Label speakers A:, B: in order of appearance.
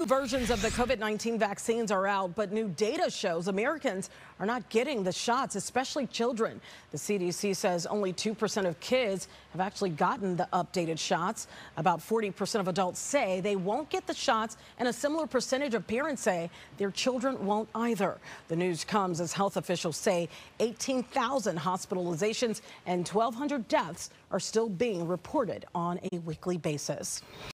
A: New Versions of the COVID-19 vaccines are out, but new data shows Americans are not getting the shots, especially children. The CDC says only 2% of kids have actually gotten the updated shots. About 40% of adults say they won't get the shots, and a similar percentage of parents say their children won't either. The news comes as health officials say 18,000 hospitalizations and 1,200 deaths are still being reported on a weekly basis.